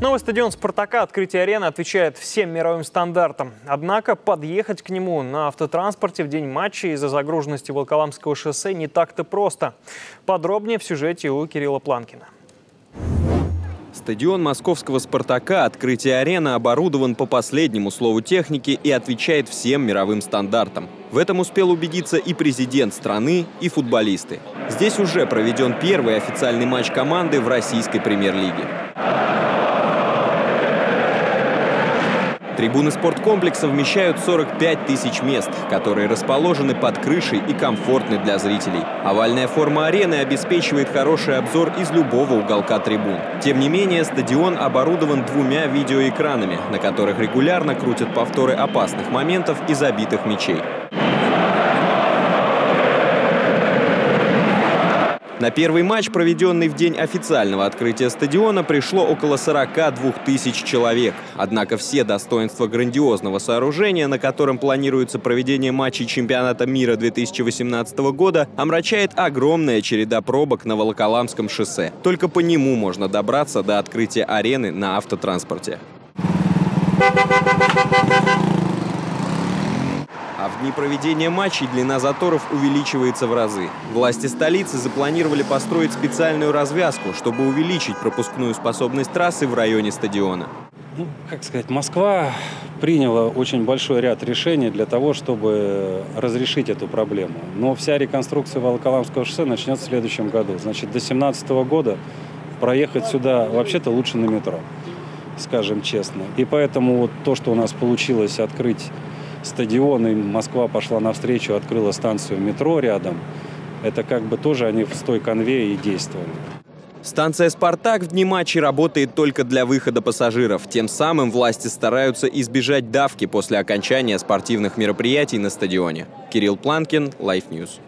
Новый стадион «Спартака» открытие арены отвечает всем мировым стандартам. Однако подъехать к нему на автотранспорте в день матча из-за загруженности Волколамского шоссе не так-то просто. Подробнее в сюжете у Кирилла Планкина. Стадион московского «Спартака» открытие арены оборудован по последнему слову техники и отвечает всем мировым стандартам. В этом успел убедиться и президент страны, и футболисты. Здесь уже проведен первый официальный матч команды в российской премьер-лиге. Трибуны спорткомплекса вмещают 45 тысяч мест, которые расположены под крышей и комфортны для зрителей. Овальная форма арены обеспечивает хороший обзор из любого уголка трибун. Тем не менее, стадион оборудован двумя видеоэкранами, на которых регулярно крутят повторы опасных моментов и забитых мячей. На первый матч, проведенный в день официального открытия стадиона, пришло около 42 тысяч человек. Однако все достоинства грандиозного сооружения, на котором планируется проведение матчей чемпионата мира 2018 года, омрачает огромная череда пробок на Волоколамском шоссе. Только по нему можно добраться до открытия арены на автотранспорте. А в дни проведения матчей длина заторов увеличивается в разы. Власти столицы запланировали построить специальную развязку, чтобы увеличить пропускную способность трассы в районе стадиона. Ну, как сказать, Москва приняла очень большой ряд решений для того, чтобы разрешить эту проблему. Но вся реконструкция Волоколамского шоссе начнется в следующем году. Значит, до 2017 года проехать сюда вообще-то лучше на метро, скажем честно. И поэтому вот то, что у нас получилось открыть стадион, и Москва пошла навстречу, открыла станцию метро рядом. Это как бы тоже они в той конве и действовали. Станция «Спартак» в дни матчей работает только для выхода пассажиров. Тем самым власти стараются избежать давки после окончания спортивных мероприятий на стадионе. Кирилл Планкин, Life News.